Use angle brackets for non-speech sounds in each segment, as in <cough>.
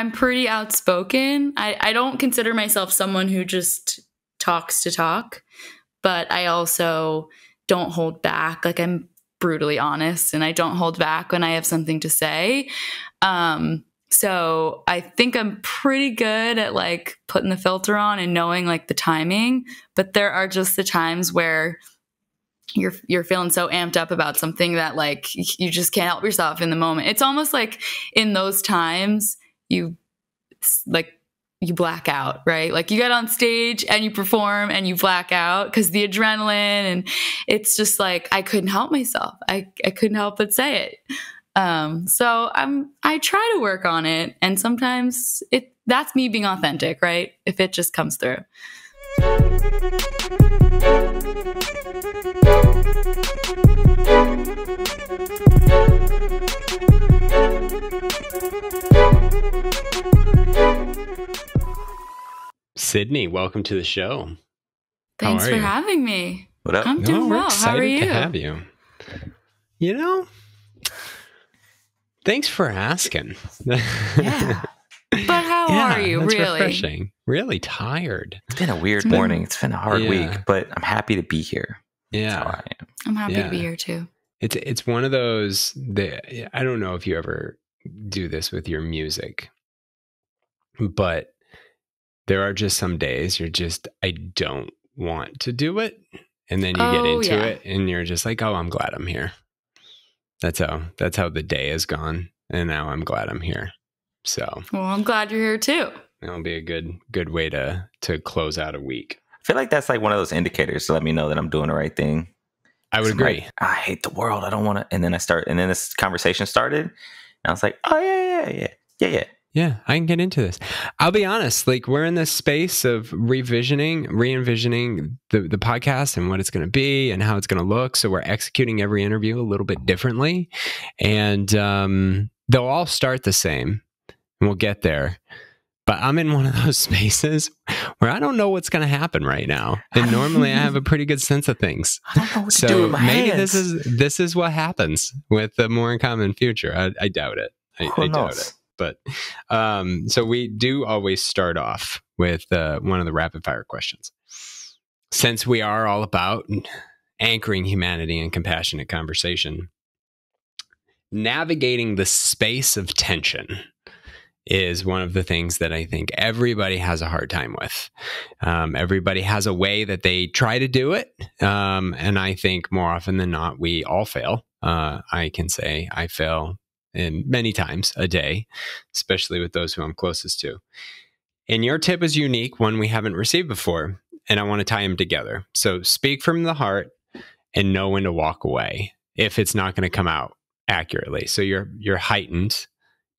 I'm pretty outspoken. I, I don't consider myself someone who just talks to talk, but I also don't hold back. Like I'm brutally honest and I don't hold back when I have something to say. Um, so I think I'm pretty good at like putting the filter on and knowing like the timing, but there are just the times where you're you're feeling so amped up about something that like you just can't help yourself in the moment. It's almost like in those times you like you black out, right? Like you get on stage and you perform and you black out because the adrenaline and it's just like I couldn't help myself. I, I couldn't help but say it. Um, so I'm I try to work on it and sometimes it that's me being authentic, right? If it just comes through. Sydney, welcome to the show. Thanks for you? having me. What up? I'm doing we're well. How are excited you? to have you. You know, thanks for asking. Yeah. <laughs> But how Yeah, are you that's really? Refreshing. Really tired. It's been a weird been- morning. It's been a hard Yeah. week, but I'm happy to be here. That's how Yeah, I am. I'm happy to be here too. it's it's one of those that I don't know if you ever do this with your music, but there are just some days you're just I don't want to do it, and then you get Oh, into yeah. it, and you're just like, oh, I'm glad I'm here. That's how that's how the day has gone, and now I'm glad I'm here. So Well, I'm glad you're here too. that'll be a good good way to to close out a week. I feel like that's like one of those indicators to let me know that I'm doing the right thing. I would I'm like, agree. I hate the world. I don't want to. And then I start, and then this conversation started, and I was like, oh yeah, yeah, yeah, yeah, yeah. Yeah, I can get into this. I'll be honest, like we're in this space of revisioning, re-envisioning the, the podcast and what it's going to be and how it's going to look. So we're executing every interview a little bit differently. And um, they'll all start the same and we'll get there. But I'm in one of <laughs> those spaces where I don't know what's going to happen right now. And normally I have a pretty good sense of things. I don't know what to do So maybe hands. this is this is what happens with the more in common future. I, I doubt it. I, Who I doubt it. But um, so we do always start off with uh, one of the rapid fire questions. Since we are all about anchoring humanity and compassionate conversation, navigating the space of tension is one of the things that I think everybody has a hard time with. Um, everybody has a way that they try to do it. Um, and I think more often than not, we all fail. Uh, I can say I fail in many times a day, especially with those who I'm closest to. And your tip is unique, one we haven't received before, and I want to tie them together. So speak from the heart and know when to walk away if it's not going to come out accurately. So you're you're heightened.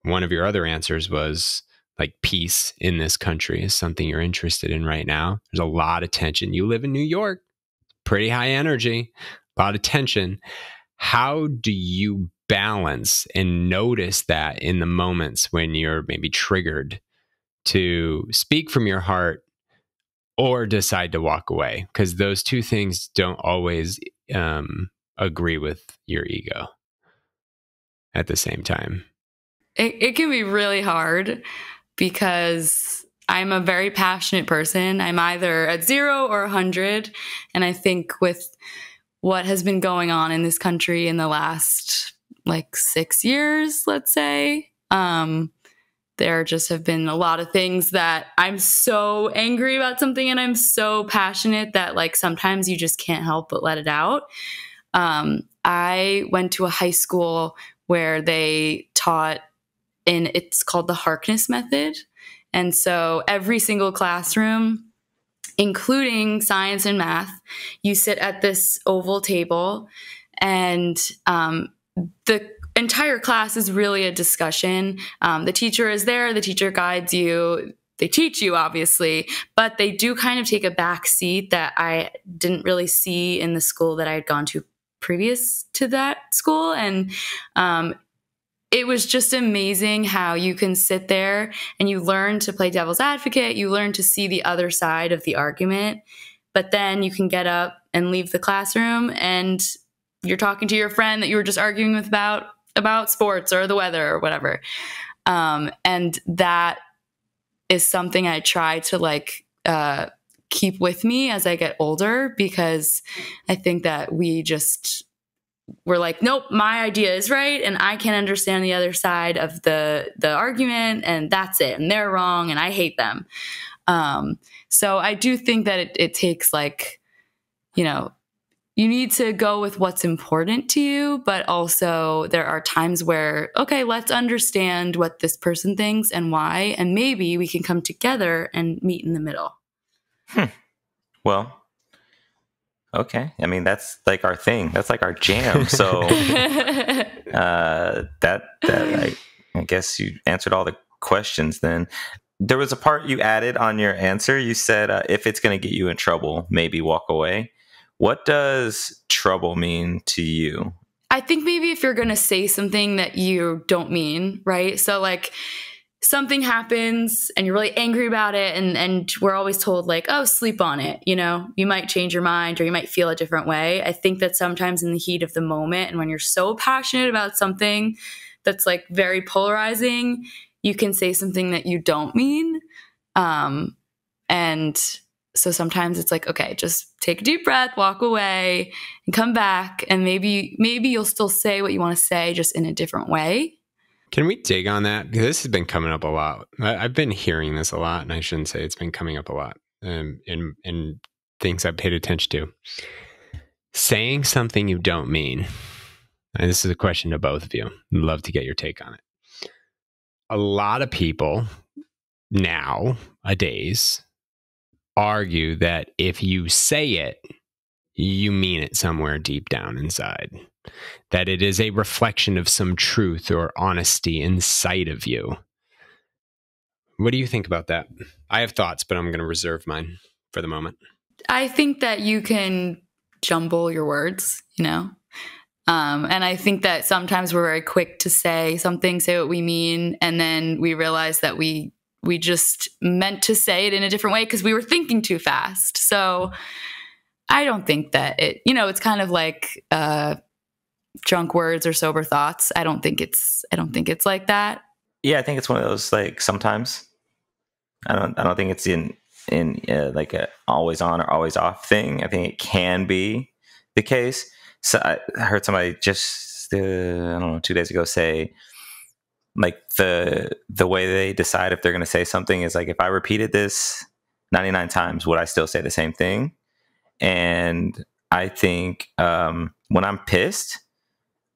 One of your other answers was like peace in this country is something you're interested in right now. There's a lot of tension. You live in New York, pretty high energy, a lot of tension. How do you balance and notice that in the moments when you're maybe triggered to speak from your heart or decide to walk away? Because those two things don't always um, agree with your ego at the same time. It, it can be really hard because I'm a very passionate person. I'm either at zero or 100. And I think with what has been going on in this country in the last like six years, let's say, um, there just have been a lot of things that I'm so angry about something and I'm so passionate that like sometimes you just can't help but let it out. Um, I went to a high school where they taught in it's called the Harkness method. And so every single classroom, including science and math, you sit at this oval table and um, the entire class is really a discussion. Um, the teacher is there, the teacher guides you. They teach you, obviously, but they do kind of take a back seat that I didn't really see in the school that I had gone to previous to that school. And um, it was just amazing how you can sit there and you learn to play devil's advocate, you learn to see the other side of the argument, but then you can get up and leave the classroom and you're talking to your friend that you were just arguing with about about sports or the weather or whatever. Um, and that is something I try to like uh, keep with me as I get older because I think that we just we're like, nope, my idea is right, and I can't understand the other side of the the argument, and that's it, and they're wrong, and I hate them. Um, so I do think that it, it takes like, you know, you need to go with what's important to you, but also there are times where, okay, let's understand what this person thinks and why, and maybe we can come together and meet in the middle. Hmm. Well, okay. I mean, that's like our thing. That's like our jam. So <laughs> uh, that that I, I guess you answered all the questions. Then there was a part you added on your answer. You said uh, if it's going to get you in trouble, maybe walk away. What does trouble mean to you? I think maybe if you're going to say something that you don't mean, right? So like something happens and you're really angry about it and and we're always told like, "Oh, sleep on it." You know, you might change your mind or you might feel a different way. I think that sometimes in the heat of the moment and when you're so passionate about something that's like very polarizing, you can say something that you don't mean. Um and so sometimes it's like okay just take a deep breath walk away and come back and maybe maybe you'll still say what you want to say just in a different way. Can we dig on that? Because this has been coming up a lot. I've been hearing this a lot and i shouldn't say it's been coming up a lot um, in in things i've paid attention to. Saying something you don't mean and this is a question to both of you I'd love to get your take on it. A lot of people now a days argue that if you say it, you mean it somewhere deep down inside. That it is a reflection of some truth or honesty inside of you. What do you think about that? I have thoughts, but I'm going to reserve mine for the moment. I think that you can jumble your words, you know? Um, and I think that sometimes we're very quick to say something, say what we mean, and then we realize that we we just meant to say it in a different way because we were thinking too fast. So I don't think that it, you know, it's kind of like uh, drunk words or sober thoughts. I don't think it's, I don't think it's like that. Yeah, I think it's one of those like sometimes. I don't, I don't think it's in in uh, like a always on or always off thing. I think it can be the case. So I heard somebody just uh, I don't know two days ago say like the the way they decide if they're going to say something is like if I repeated this 99 times, would I still say the same thing? And I think um, when I'm pissed,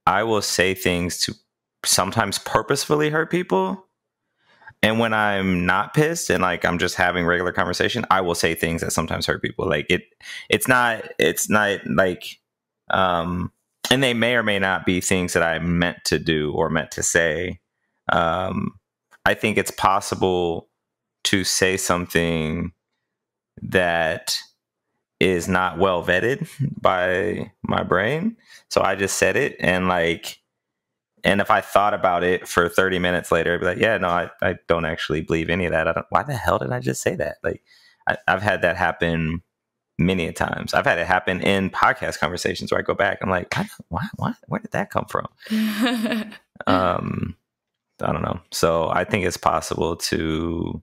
I will say things to sometimes purposefully hurt people. And when I'm not pissed and like I'm just having regular conversation, I will say things that sometimes hurt people. Like it, it's not, it's not like, um, and they may or may not be things that I meant to do or meant to say um, I think it's possible to say something that is not well vetted by my brain. So I just said it and like and if I thought about it for 30 minutes later, I'd be like, yeah, no, I, I don't actually believe any of that. I don't, why the hell did I just say that? Like, I, have had that happen many a times. I've had it happen in podcast conversations where I go back. I'm like, why, why, where did that come from? <laughs> um, I don't know. So I think it's possible to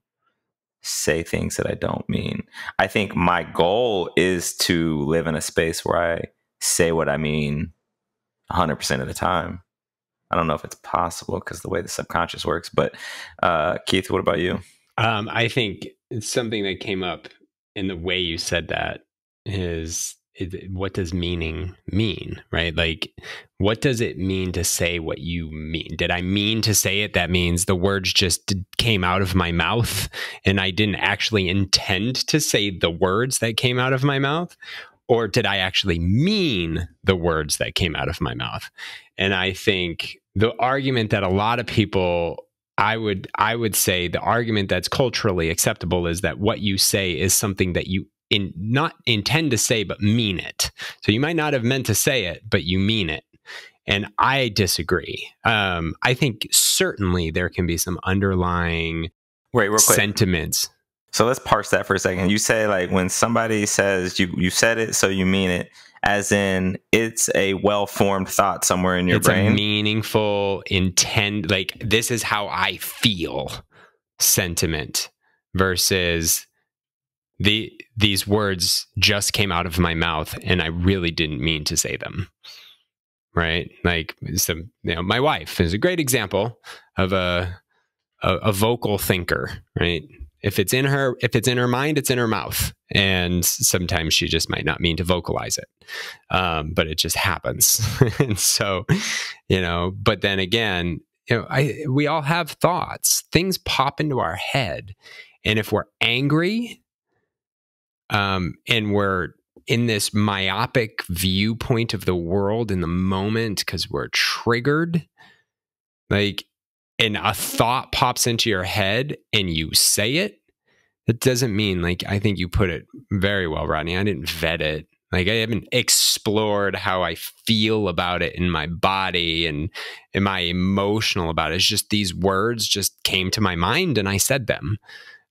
say things that I don't mean. I think my goal is to live in a space where I say what I mean 100% of the time. I don't know if it's possible because the way the subconscious works, but uh, Keith, what about you? Um, I think something that came up in the way you said that is what does meaning mean, right? Like, what does it mean to say what you mean? Did I mean to say it? That means the words just came out of my mouth and I didn't actually intend to say the words that came out of my mouth. Or did I actually mean the words that came out of my mouth? And I think the argument that a lot of people I would I would say the argument that's culturally acceptable is that what you say is something that you in not intend to say but mean it. So you might not have meant to say it, but you mean it. And I disagree. Um, I think certainly there can be some underlying Wait, real quick. sentiments. So let's parse that for a second. You say like when somebody says you you said it, so you mean it. as in it's a well formed thought somewhere in your it's brain. a meaningful intend like this is how I feel sentiment versus the these words just came out of my mouth and I really didn't mean to say them. Right? Like some you know, my wife is a great example of a a, a vocal thinker, right? If it's in her if it's in her mind, it's in her mouth. And sometimes she just might not mean to vocalize it. Um, but it just happens. <laughs> and so, you know, but then again, you know, I we all have thoughts. Things pop into our head. And if we're angry, um, and we're in this myopic viewpoint of the world in the moment because we're triggered, like, and a thought pops into your head and you say it, it doesn't mean like I think you put it very well, Rodney. I didn't vet it. Like I haven't explored how I feel about it in my body and am I emotional about it. It's just these words just came to my mind and I said them.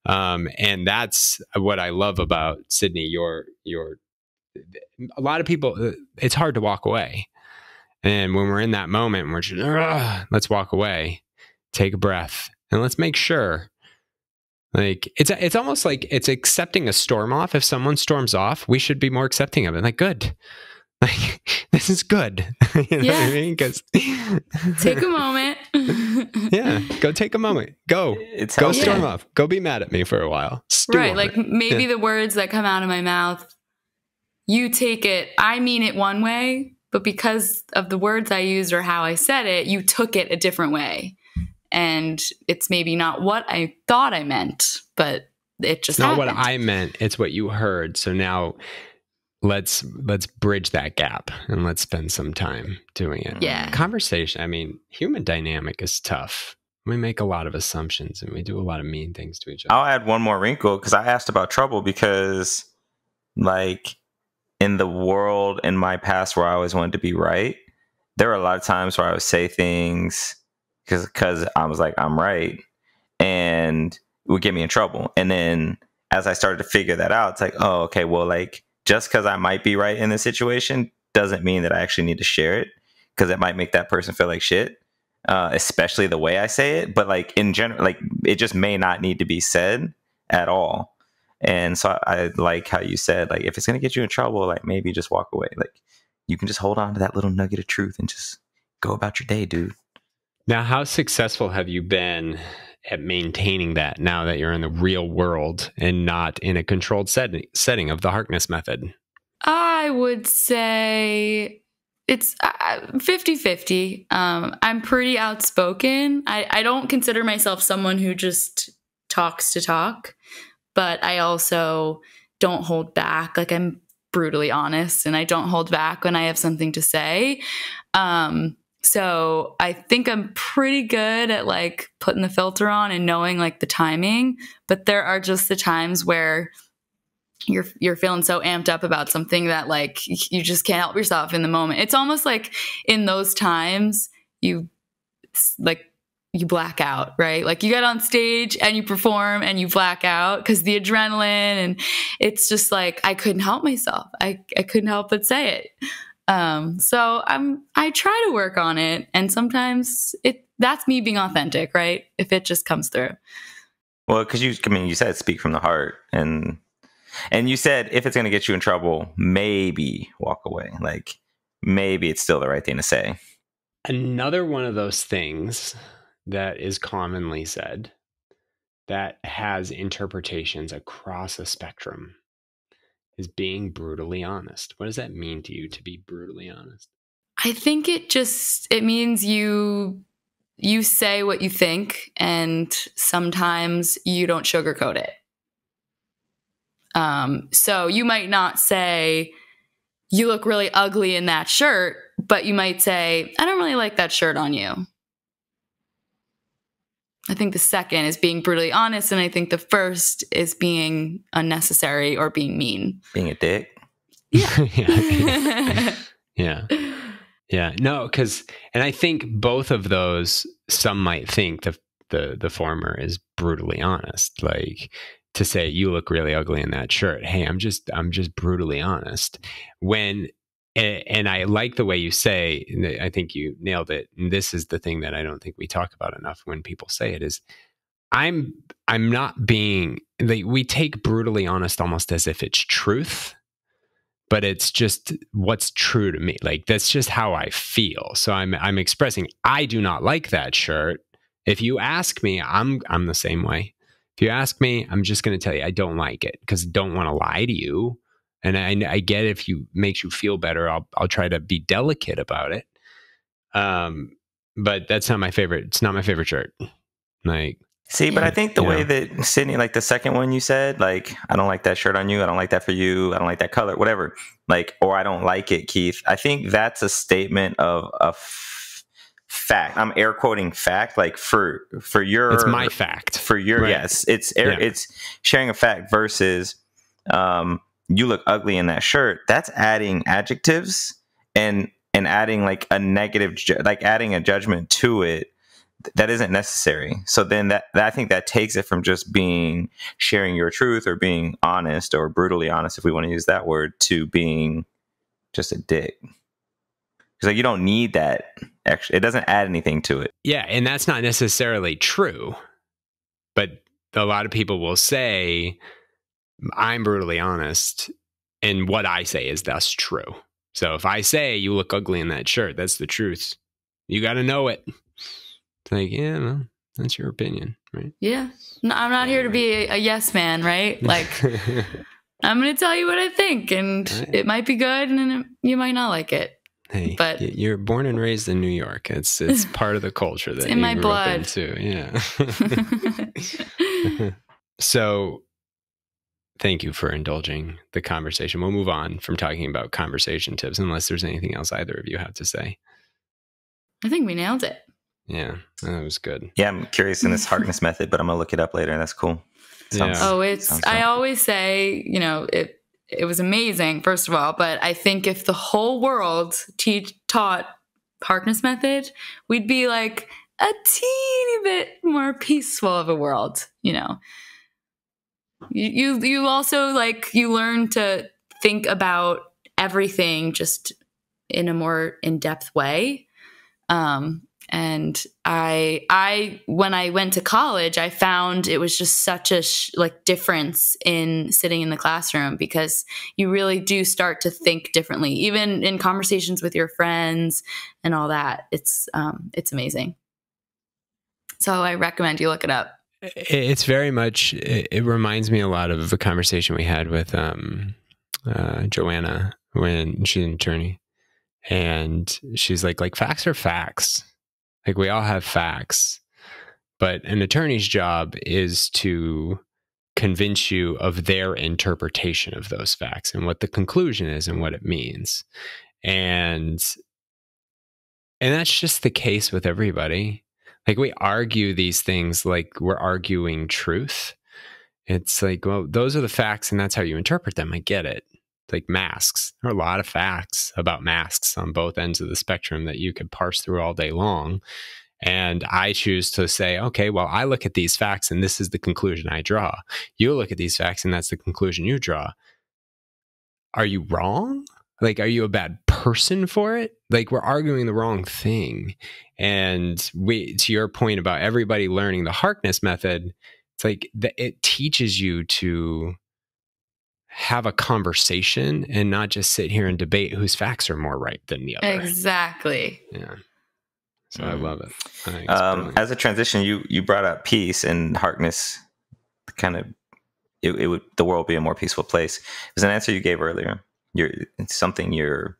Um, and that's what I love about Sydney. Your your a lot of people. uh, It's hard to walk away, and when we're in that moment, we're just let's walk away, take a breath, and let's make sure. Like it's it's almost like it's accepting a storm off. If someone storms off, we should be more accepting of it. Like good, like <laughs> this is good. <laughs> you know what Yeah. I mean? Because <laughs> Take a moment. yeah, go take a moment. Go It's go healthy. Yeah. storm off. Go be mad at me for a while. Stew right like it. maybe Yeah. the words that come out of my mouth you take it i mean it one way but because of the words i used or how i said it you took it a different way and it's maybe not what i thought i meant but it just It's not what. I meant. It's what you heard. So now let's let's bridge that gap and let's spend some time doing it. Yeah. Conversation. I mean, human dynamic is tough. We make a lot of assumptions and we do a lot of mean things to each other. I'll add one more wrinkle because I asked about trouble because, like, in the world in my past where I always wanted to be right, there were a lot of times where I would say things because because I was like I'm right, and it would get me in trouble. And then as I started to figure that out, it's like, oh, okay, well, like just because I might be right in this situation doesn't mean that I actually need to share it because it might make that person feel like shit uh, especially the way I say it. But like in general, like it just may not need to be said at all. And so I, I like how you said, like, if it's gonna get you in trouble, like maybe just walk away. Like you can just hold on to that little nugget of truth and just go about your day, dude. Now, how successful have you been at maintaining that now that you're in the real world and not in a controlled setting setting of the Harkness method? I would say it's uh, 50 50. Um, I'm pretty outspoken. I, I don't consider myself someone who just talks to talk, but I also don't hold back. Like, I'm brutally honest and I don't hold back when I have something to say. Um, so I think I'm pretty good at like putting the filter on and knowing like the timing, but there are just the times where you're you're feeling so amped up about something that like you just can't help yourself in the moment. It's almost like in those times you like you black out, right? Like you get on stage and you perform and you black out cuz the adrenaline and it's just like I couldn't help myself. I I couldn't help but say it. Um so I'm I try to work on it and sometimes it that's me being authentic, right? If it just comes through. Well, because you, I mean, you said speak from the heart, and and you said if it's gonna get you in trouble, maybe walk away. Like maybe it's still the right thing to say. Another one of those things that is commonly said that has interpretations across a spectrum is being brutally honest. What does that mean to you to be brutally honest? I think it just it means you you say what you think and sometimes you don't sugarcoat it. Um so you might not say you look really ugly in that shirt, but you might say I don't really like that shirt on you. I think the second is being brutally honest and I think the first is being unnecessary or being mean. Being a dick. yeah. <laughs> <laughs> yeah. Yeah. No, because and I think both of those some might think the the the former is brutally honest. Like to say you look really ugly in that shirt. Hey, I'm just I'm just brutally honest. When and, and I like the way you say, I think you nailed it. And this is the thing that I don't think we talk about enough when people say it is I'm I'm not being like we take brutally honest almost as if it's truth, but it's just what's true to me. Like that's just how I feel. So I'm I'm expressing I do not like that shirt. If you ask me, I'm I'm the same way. If you ask me, I'm just going to tell you I don't like it because don't want to lie to you. And I, I get if you makes you feel better, I'll I'll try to be delicate about it. Um, but that's not my favorite. It's not my favorite shirt. Like See, but I think the way that Sydney, like the second one you said, like, I don't like that shirt on you. I don't like that for you. I don't like that color, whatever. Like, or I don't like it, Keith. I think that's a statement of a f- fact. I'm air quoting fact, like for for your. It's my fact. For your right. yes, it's air, yeah. it's sharing a fact versus, um, you look ugly in that shirt. That's adding adjectives and and adding like a negative, like adding a judgment to it that isn't necessary. So then that, that, I think that takes it from just being sharing your truth or being honest or brutally honest, if we want to use that word, to being just a dick. Because like you don't need that. Actually, it doesn't add anything to it. Yeah, and that's not necessarily true. But a lot of people will say, "I'm brutally honest," and what I say is thus true. So if I say you look ugly in that shirt, that's the truth. You got to know it like, yeah, well, that's your opinion, right? Yeah. No, I'm not here to be a, a yes man, right? <laughs> Like, I'm going to tell you what I think, and right. it might be good, and you might not like it. Hey, but you're born and raised in New York. It's it's <laughs> part of the culture that in my blood too. Yeah. <laughs> so, thank you for indulging the conversation. We'll move on from talking about conversation tips, unless there's anything else either of you have to say. I think we nailed it. Yeah, that was good. Yeah, I'm curious in this <laughs> Harkness method, but I'm gonna look it up later. That's cool. Sounds, yeah. Oh, it's. I always say, you know, it it was amazing first of all, but I think if the whole world teach taught Harkness method, we'd be like a teeny bit more peaceful of a world. You know, you you, also like you learn to think about everything just in a more in depth way. Um, and i i when i went to college i found it was just such a like difference in sitting in the classroom because you really do start to think differently. Even in conversations with your friends and all that it's um it's amazing. So i recommend you look it up it's very much it, reminds me a lot of a conversation we had with um uh, joanna when she's an attorney and she's like like facts are facts like we all have facts, but an attorney's job is to convince you of their interpretation of those facts and what the conclusion is and what it means. And and that's just the case with everybody. Like we argue these things like we're arguing truth. It's like, well, those are the facts and that's how you interpret them. I get it like masks. There are a lot of facts about masks on both ends of the spectrum that you could parse through all day long. And I choose to say, okay, well, I look at these facts and this is the conclusion I draw. You look at these facts and that's the conclusion you draw. Are you wrong? Like, are you a bad person for it? Like, we're arguing the wrong thing. And we, to your point about everybody learning the Harkness method, it's like the, it teaches you to have a conversation and not just sit here and debate whose facts are more right than the other. Exactly. Yeah. So mm. I love it. um, as a transition, you you brought up peace and Harkness. Kind of, it, it would the world be a more peaceful place. It was an answer you gave earlier. You're it's something you're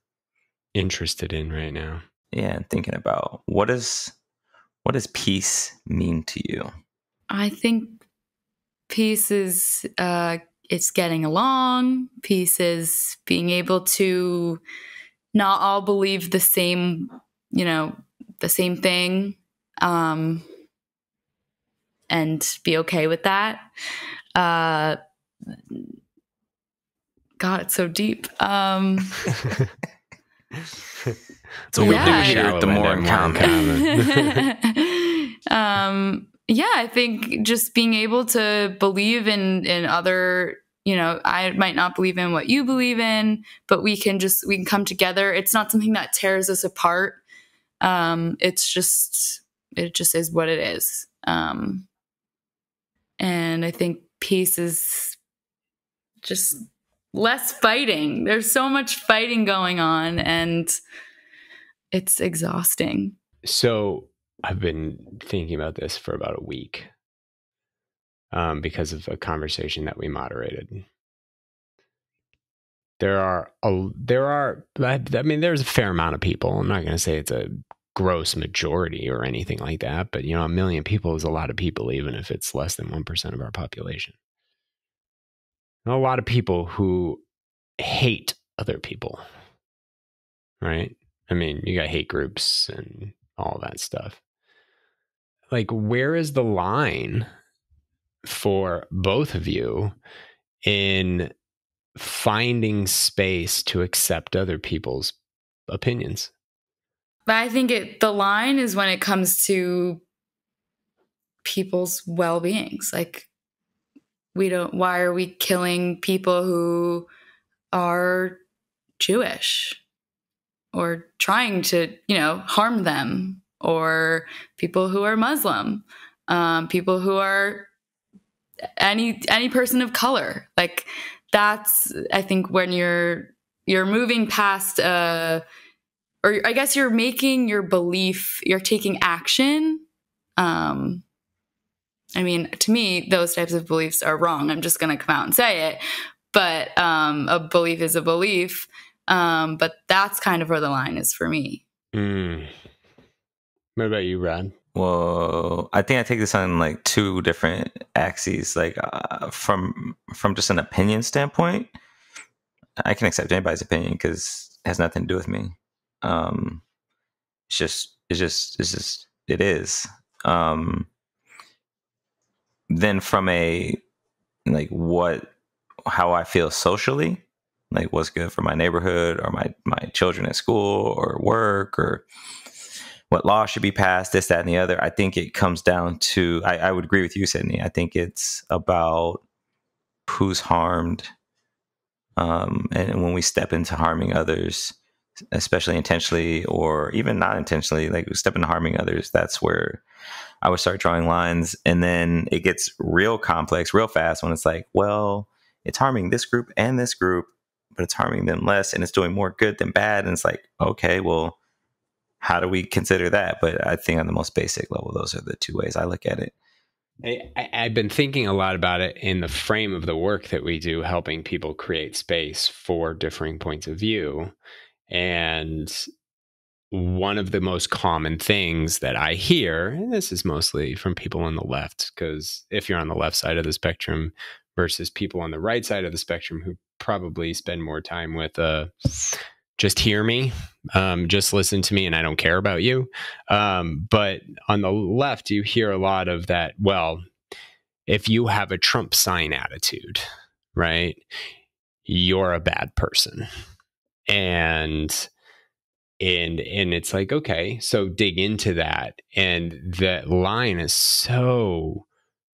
interested in right now. Yeah, and thinking about what does what does peace mean to you? I think peace is uh, it's getting along, Peace is being able to not all believe the same, you know, the same thing. Um, and be okay with that. Uh, God, it's so deep. Um, <laughs> <laughs> so we yeah. do here the more common. <laughs> <laughs> um, yeah, I think just being able to believe in in other you know, I might not believe in what you believe in, but we can just we can come together. It's not something that tears us apart. Um, it's just it just is what it is. Um, and I think peace is just less fighting. There's so much fighting going on, and it's exhausting. So I've been thinking about this for about a week um, because of a conversation that we moderated. There are a, there are I mean there's a fair amount of people. I'm not going to say it's a gross majority or anything like that, but you know a million people is a lot of people even if it's less than 1% of our population. A lot of people who hate other people. Right? I mean, you got hate groups and all that stuff. Like where is the line for both of you in finding space to accept other people's opinions. But I think it the line is when it comes to people's well-beings. Like we don't why are we killing people who are Jewish? Or trying to, you know, harm them. Or people who are Muslim, um, people who are any any person of color. Like that's i think when you're you're moving past uh or i guess you're making your belief you're taking action um i mean to me those types of beliefs are wrong i'm just going to come out and say it but um a belief is a belief um but that's kind of where the line is for me mm. what about you rod well, I think I take this on like two different axes. Like uh, from from just an opinion standpoint, I can accept anybody's opinion because it has nothing to do with me. Um, it's just it's just it's just it is. Um, then from a like what how I feel socially, like what's good for my neighborhood or my my children at school or work or what law should be passed, this, that, and the other. I think it comes down to, I, I would agree with you, Sydney. I think it's about who's harmed. Um, and when we step into harming others, especially intentionally or even not intentionally, like step into harming others, that's where I would start drawing lines. And then it gets real complex real fast when it's like, well, it's harming this group and this group, but it's harming them less and it's doing more good than bad. And it's like, okay, well, how do we consider that? But I think on the most basic level, those are the two ways I look at it. I, have been thinking a lot about it in the frame of the work that we do, helping people create space for differing points of view. And one of the most common things that I hear, and this is mostly from people on the left, because if you're on the left side of the spectrum versus people on the right side of the spectrum who probably spend more time with uh, just hear me, um, just listen to me, and I don't care about you. Um, but on the left, you hear a lot of that. Well, if you have a Trump sign attitude, right, you're a bad person, and and and it's like okay, so dig into that, and that line is so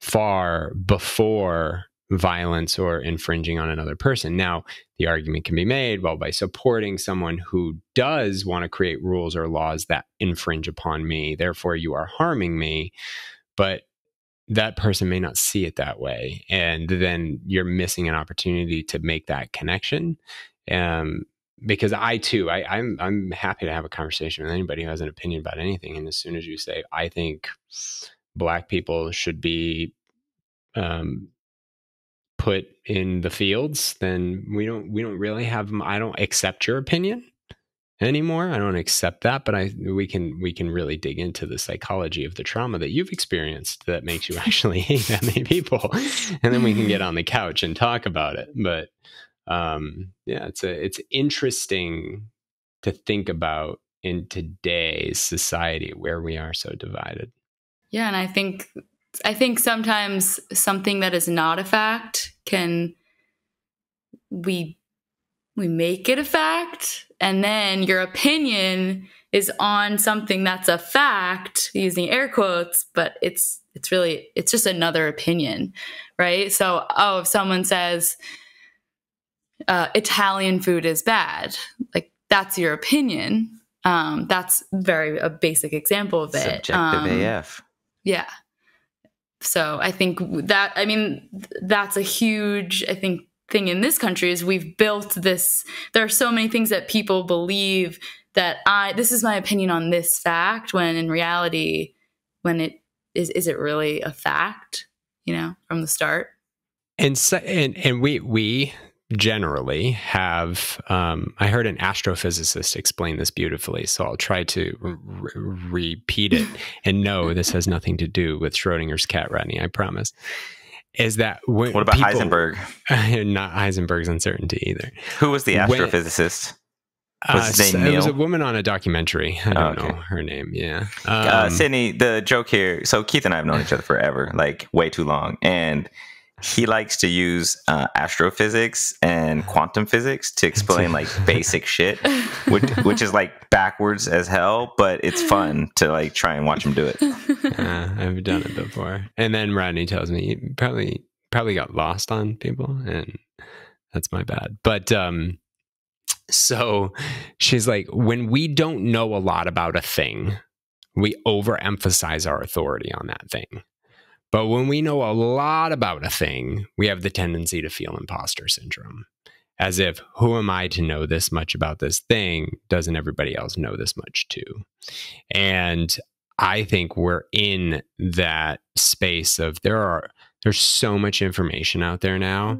far before violence or infringing on another person. Now, the argument can be made well, by supporting someone who does want to create rules or laws that infringe upon me, therefore you are harming me. But that person may not see it that way. And then you're missing an opportunity to make that connection. Um, because I too, I, I'm I'm happy to have a conversation with anybody who has an opinion about anything. And as soon as you say, I think black people should be um, put in the fields, then we don't we don't really have I don't accept your opinion anymore. I don't accept that, but I we can we can really dig into the psychology of the trauma that you've experienced that makes you <laughs> actually hate that many people. And then we can get on the couch and talk about it. But um yeah, it's a it's interesting to think about in today's society where we are so divided. Yeah, and I think I think sometimes something that is not a fact can we we make it a fact and then your opinion is on something that's a fact using air quotes but it's it's really it's just another opinion right so oh if someone says uh, italian food is bad. Like that's your opinion. Um, that's very a basic example of it. Subjective um, AF. yeah. So i think that i mean that's a huge i think thing in this country is we've built this there are so many things that people believe that i this is my opinion on this fact when in reality when it is is it really a fact you know from the start? And so, and and we we generally have um, i heard an astrophysicist explain this beautifully so i'll try to re- repeat it and no this has nothing to do with schrodinger's cat rodney i promise is that when What about people- Heisenberg? <laughs> not heisenberg's uncertainty either Who was the When- astrophysicist? Was Uh, it was a woman on a documentary i don't Oh, okay. know her name yeah uh, Um, Sydney, the joke here. So Keith and I have known each other forever, like way too long, and he likes to use uh, astrophysics and quantum physics to explain like <laughs> basic shit, which, which is like backwards as hell, but it's fun to like try and watch him do it. <laughs> Uh, I've done it before. And then Rodney tells me he probably probably got lost on people, and that's my bad. But um, so she's like, when we don't know a lot about a thing, we overemphasize our authority on that thing. But when we know a lot about a thing, we have the tendency to feel imposter syndrome. As if, who am I to know this much about this thing? Doesn't everybody else know this much too? And I think we're in that space of there are there's so much information out there now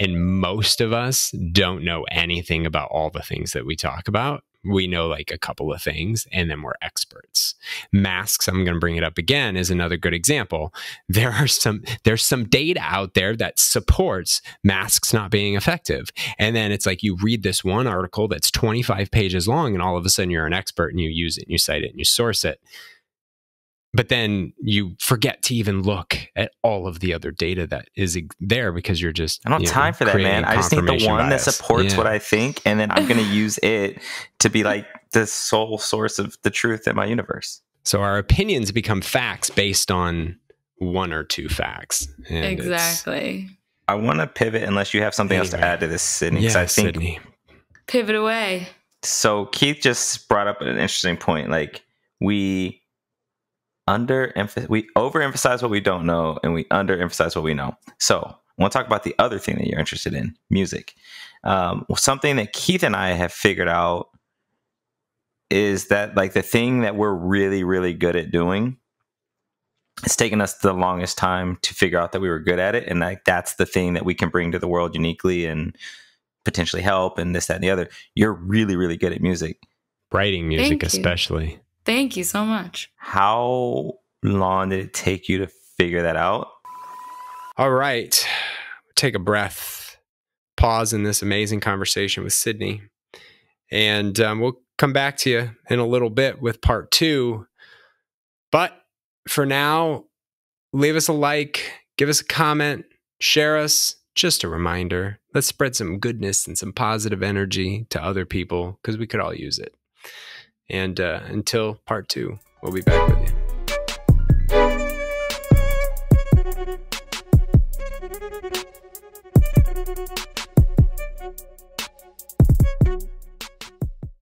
and most of us don't know anything about all the things that we talk about. We know like a couple of things and then we're experts. Masks, I'm going to bring it up again is another good example. There are some there's some data out there that supports masks not being effective. And then it's like you read this one article that's 25 pages long and all of a sudden you're an expert and you use it and you cite it and you source it but then you forget to even look at all of the other data that is there because you're just I don't you have know, time for that, man. I just need the one bias. that supports Yeah. what I think, and then I'm going <laughs> to use it to be like the sole source of the truth in my universe. so our opinions become facts based on one or two facts And exactly I want to pivot unless you have something else to add to this, Sydney. 'cause yeah I think sydney pivot away so. Keith just brought up an interesting point. Like we under we overemphasize what we don't know, and we underemphasize what we know. So I want to talk about the other thing that you're interested in, music. Um, something that Keith and I have figured out is that like the thing that we're really, really good at doing. It's taken us the longest time to figure out that we were good at it, and like that's the thing that we can bring to the world uniquely and potentially help and this, that, and the other. You're really, really good at music. writing music Thank you. Especially thank you so much. How long did it take you to figure that out? all right. Take a breath. Pause in this amazing conversation with sydney. And um, we'll come back to you in a little bit with part two. But for now leave us a like give us a comment share us. Just a reminder let's spread some goodness and some positive energy to other people because we could all use it and uh, until part two, we'll be back with you.